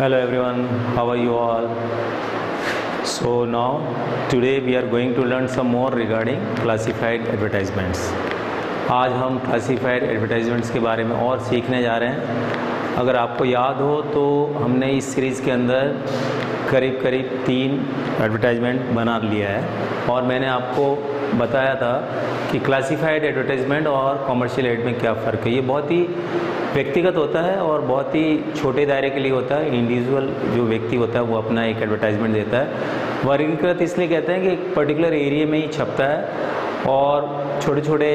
Hello everyone, how are you all? So now today we are going to learn some more regarding classified advertisements. आज हम classified advertisements के बारे में और सीखने जा रहे हैं अगर आपको याद हो तो हमने इस सीरीज़ के अंदर करीब करीब तीन एडवर्टाइजमेंट बना लिया है और मैंने आपको बताया था कि क्लासिफाइड एडवर्टाइजमेंट और कमर्शियल एड में क्या फ़र्क है ये बहुत ही व्यक्तिगत होता है और बहुत ही छोटे दायरे के लिए होता है। इंडिविजुअल जो व्यक्ति होता है, वो अपना एक एडवर्टाइजमेंट देता है। वर्गीकृत इसलिए कहते हैं कि एक पर्टिकुलर एरिया में ही छपता है और छोटे छोटे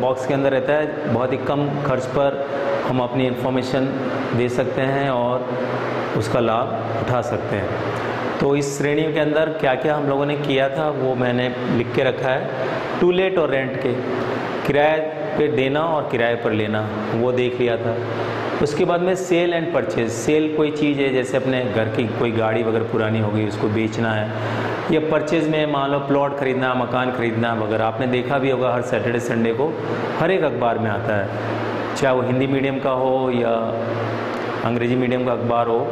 बॉक्स के अंदर रहता है। बहुत ही कम खर्च पर हम अपनी इन्फॉर्मेशन दे सकते हैं और उसका लाभ उठा सकते हैं। तो इस श्रेणी के अंदर क्या क्या हम लोगों ने किया था, वो मैंने लिख के रखा है। टू लेट और रेंट के। किराए पे देना और किराए पर लेना, वो देख लिया था। उसके बाद में सेल एंड परचेज सेल कोई चीज़ है, जैसे अपने घर की कोई गाड़ी वगैरह पुरानी हो गई, उसको बेचना है, या परचेज में मान लो प्लॉट खरीदना, मकान खरीदना वगैरह आपने देखा भी होगा, हर सैटरडे संडे को हर एक अखबार में आता है। चाहे वो हिंदी मीडियम का हो या अंग्रेज़ी मीडियम का अखबार हो,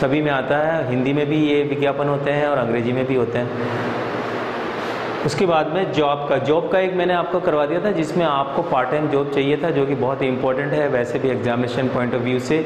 सभी में आता है। हिंदी में भी ये विज्ञापन होते हैं और अंग्रेज़ी में भी होते हैं। उसके बाद में जॉब का जॉब का एक मैंने आपको करवा दिया था, जिसमें आपको पार्ट टाइम जॉब चाहिए था, जो कि बहुत इंपॉर्टेंट है, वैसे भी एग्जामिनेशन पॉइंट ऑफ़ व्यू से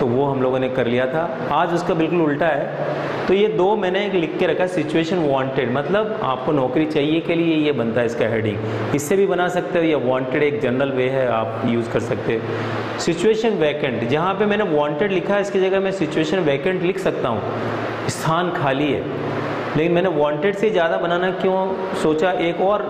तो वो हम लोगों ने कर लिया था। आज उसका बिल्कुल उल्टा है। तो ये दो मैंने एक लिख के रखा सिचुएशन वांटेड मतलब आपको नौकरी चाहिए के लिए ये बनता है इसका हेडिंग इससे भी बना सकते हो या वांटेड एक जनरल वे है, आप यूज़ कर सकते हो। सिचुएशन वैकेंट जहाँ पे मैंने वांटेड लिखा है इसकी जगह मैं सिचुएशन वैकेंट लिख सकता हूँ। स्थान खाली है। लेकिन मैंने वांटेड से ज़्यादा बनाना क्यों सोचा? एक और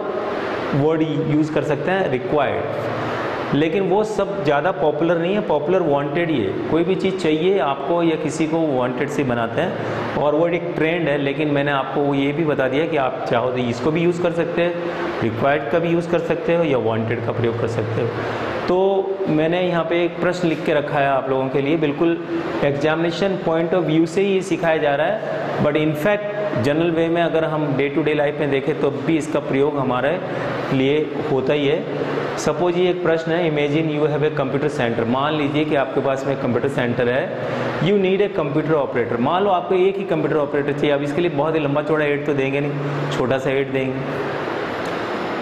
वर्ड यूज़ कर सकते हैं रिक्वायर्ड लेकिन वो सब ज़्यादा पॉपुलर नहीं है पॉपुलर वांटेड ही है। कोई भी चीज़ चाहिए, आपको या किसी को वांटेड से बनाते हैं। और वर्ड एक ट्रेंड है, लेकिन मैंने आपको ये भी बता दिया कि आप चाहो तो इसको भी यूज़ कर सकते हैं रिक्वायर्ड का भी यूज़ कर सकते हो या वांटेड का प्रयोग कर सकते हो। तो मैंने यहाँ पे एक प्रश्न लिख के रखा है आप लोगों के लिए। बिल्कुल एग्जामिनेशन पॉइंट ऑफ़ व्यू से ही ये सिखाया जा रहा है बट इनफैक्ट जनरल वे में अगर हम डे टू डे लाइफ में देखें तो भी इसका प्रयोग हमारे लिए होता ही है। सपोज़ ये एक प्रश्न है imagine you have a computer centre मान लीजिए कि आपके पास में कंप्यूटर सेंटर है। You need a computer operator मान लो आपको एक ही कंप्यूटर ऑपरेटर चाहिए, अब इसके लिए बहुत ही लंबा चौड़ा एड तो देंगे नहीं, छोटा सा एड देंगे।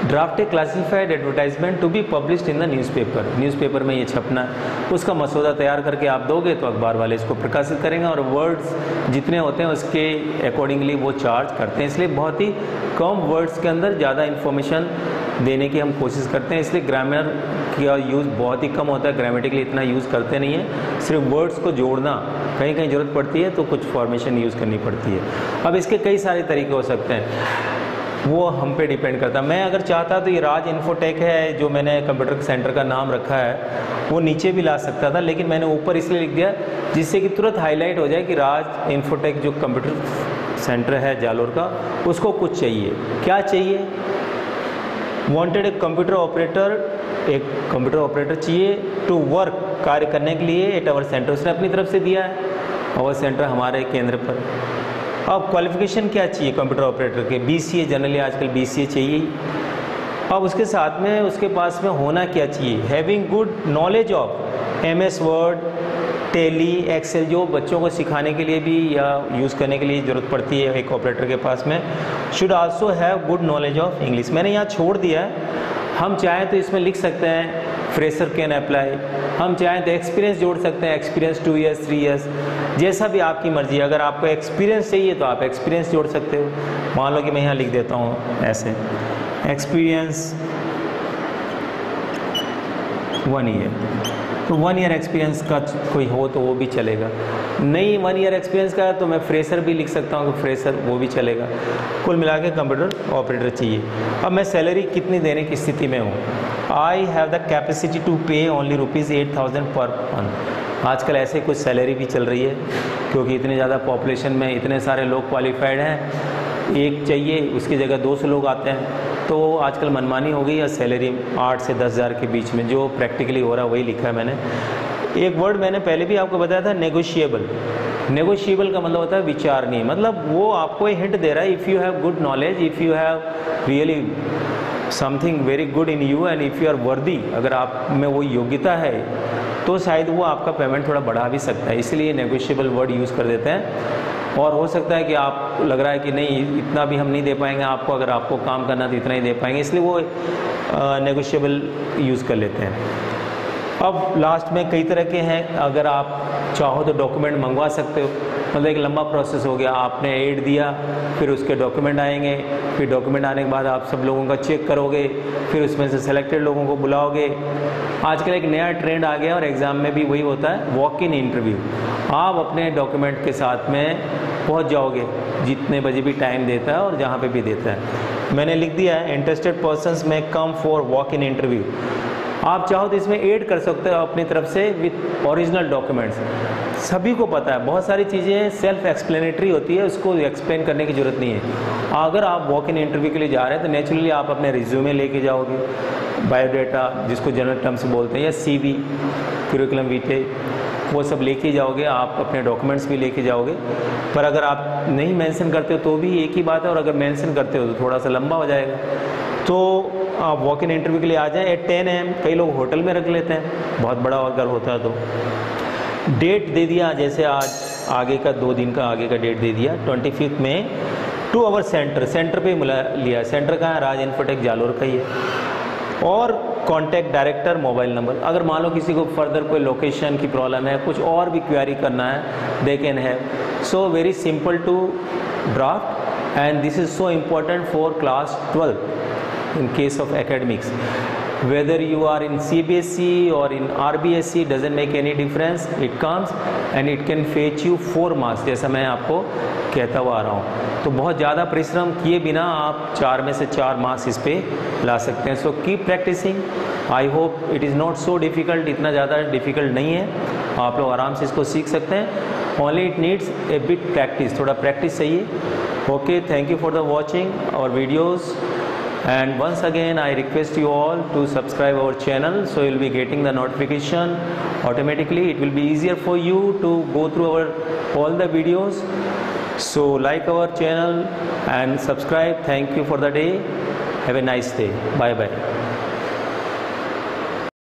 Draft a classified advertisement to be published in the newspaper newspaper में ये छपना, उसका मसौदा तैयार करके आप दोगे तो अखबार वाले इसको प्रकाशित करेंगे और वर्ड्स जितने होते हैं उसके अकॉर्डिंगली वो चार्ज करते हैं। इसलिए बहुत ही कम वर्ड्स के अंदर ज़्यादा इन्फॉर्मेशन देने की हम कोशिश करते हैं। इसलिए ग्रामर का यूज़ बहुत ही कम होता है ग्रामेटिकली इतना यूज़ करते नहीं है। सिर्फ़ वर्ड्स को जोड़ना कहीं कहीं ज़रूरत पड़ती है तो कुछ फॉर्मेशन यूज़ करनी पड़ती है। अब इसके कई सारे तरीके हो सकते हैं। वो हम पे डिपेंड करता है। मैं अगर चाहता तो ये राज इन्फोटेक है, जो मैंने कंप्यूटर सेंटर का नाम रखा है, वो नीचे भी ला सकता था, लेकिन मैंने ऊपर इसलिए लिख दिया, जिससे कि तुरंत हाईलाइट हो जाए कि राज इन्फोटेक जो कंप्यूटर सेंटर है जालोर का, उसको कुछ चाहिए। क्या चाहिए? वांटेड एक कंप्यूटर ऑपरेटर एक कंप्यूटर ऑपरेटर चाहिए टू वर्क कार्य करने के लिए एट आवर सेंटर उसने अपनी तरफ़ से दिया है। आवर सेंटर हमारे केंद्र पर। अब क्वालिफिकेशन क्या चाहिए कंप्यूटर ऑपरेटर के? बी सी ए जनरली आजकल बी सी ए चाहिए अब उसके साथ में, उसके पास में होना क्या चाहिए? Having good knowledge of M S word Tally excel जो बच्चों को सिखाने के लिए भी या यूज़ करने के लिए ज़रूरत पड़ती है एक ऑपरेटर के पास में should also have good knowledge of English मैंने यहाँ छोड़ दिया है। हम चाहें तो इसमें लिख सकते हैं फ्रेशर कैन अप्लाई हम चाहें तो एक्सपीरियंस जोड़ सकते हैं experience two years three years जैसा भी आपकी मर्ज़ी। अगर आपको एक्सपीरियंस चाहिए तो आप एक्सपीरियंस जोड़ सकते हो। मान लो कि मैं यहाँ लिख देता हूँ ऐसे एक्सपीरियंस वन ईयर तो वन ईयर एक्सपीरियंस का कोई हो तो वो भी चलेगा। नहीं वन ईयर एक्सपीरियंस का है तो मैं फ्रेशर भी लिख सकता हूँ कि फ्रेशर वो भी चलेगा। कुल मिला के कंप्यूटर ऑपरेटर चाहिए। अब मैं सैलरी कितनी देने की स्थिति में हूँ? I have the capacity to pay only rupees eight thousand per month आजकल ऐसे कुछ सैलरी भी चल रही है, क्योंकि इतने ज़्यादा पॉपुलेशन में इतने सारे लोग क्वालिफाइड हैं। एक चाहिए, उसकी जगह दो सौ लोग आते हैं। तो आजकल मनमानी हो गई या सैलरी आठ से दस हज़ार के बीच में, जो प्रैक्टिकली हो रहा है, वही लिखा है मैंने। एक वर्ड मैंने पहले भी आपको बताया था नेगोशिएबल नेगोशिएबल का मतलब होता है विचार नहीं मतलब वो आपको हिंट दे रहा है if you have good knowledge if you have really something very good in you and if you are worthy अगर आप में वो योग्यता है तो शायद वो आपका पेमेंट थोड़ा बढ़ा भी सकता है। इसलिए नेगोशिएबल वर्ड यूज़ कर देते हैं। और हो सकता है कि आप लग रहा है कि नहीं, इतना भी हम नहीं दे पाएँगे, आपको अगर आपको काम करना तो इतना ही दे पाएँगे, इसलिए वो नेगोशिएबल यूज़ कर लेते हैं। अब लास्ट में कई तरह के हैं, अगर आप चाहो तो डॉक्यूमेंट मंगवा सकते हो। मतलब एक लंबा प्रोसेस हो गया, आपने एड दिया, फिर उसके डॉक्यूमेंट आएँगे, फिर डॉक्यूमेंट आने के बाद आप सब लोगों का चेक करोगे, फिर उसमें से सेलेक्टेड लोगों को बुलाओगे। आजकल एक नया ट्रेंड आ गया और एग्ज़ाम में भी वही होता है वॉक इन इंटरव्यू आप अपने डॉक्यूमेंट के साथ में पहुँच जाओगे, जितने बजे भी टाइम देता है और जहाँ पे भी देता है। मैंने लिख दिया है इंटरेस्टेड पर्सनस में come for walk in interview आप चाहो तो इसमें ऐड कर सकते हो अपनी तरफ़ से विथ ओरिजिनल डॉक्यूमेंट्स सभी को पता है, बहुत सारी चीज़ें सेल्फ एक्सप्लेनेटरी होती है, उसको एक्सप्लेन करने की ज़रूरत नहीं है। अगर आप वॉक इन इंटरव्यू के लिए जा रहे हैं तो नेचुरली आप अपने रिज्यूमे लेके जाओगे। बायोडाटा जिसको जनरल टर्म्स बोलते हैं, या सी वी क्यूरिकुलम वीटे वो सब लेके जाओगे, आप अपने डॉक्यूमेंट्स भी लेके जाओगे। पर अगर आप नहीं मेंशन करते हो तो भी एक ही बात है, और अगर मेंशन करते हो तो थोड़ा सा लंबा हो जाएगा। तो आप वॉक इन इंटरव्यू के लिए आ जाएँ एट टेन एम कई लोग होटल में रख लेते हैं। बहुत बड़ा अगर होता है तो। डेट दे दिया, जैसे आज, आगे का दो दिन का आगे का डेट दे दिया ट्वेंटी फिफ्थ में टू आवर सेंटर सेंटर पे मिला लिया सेंटर कहाँ है? राज इन्फोटेक जालोर का ही है। और कॉन्टैक्ट डायरेक्टर मोबाइल नंबर अगर मान लो किसी को फर्दर कोई लोकेशन की प्रॉब्लम है, कुछ और भी क्वेरी करना है they can have so very simple to draft and this is so important for class twelfth in case of academics whether you are in CBSE or in RBSE doesn't make any difference. It comes and it can fetch you four marks, जैसा मैं आपको कहता हुआ आ रहा हूँ। तो बहुत ज़्यादा परिश्रम किए बिना आप चार में से चार मार्क्स इस पे ला सकते हैं। So keep practising I hope it is not so difficult इतना ज़्यादा डिफ़िकल्ट नहीं है। आप लोग आराम से इसको सीख सकते हैं। Only it needs a bit practice थोड़ा प्रैक्टिस चाहिए। Okay thank you for the watching our videos and once again I request you all to subscribe our channel so you will be getting the notification automatically. It will be easier for you to go through our all the videos. So like our channel and subscribe. Thank you for the day. Have a nice day. Bye bye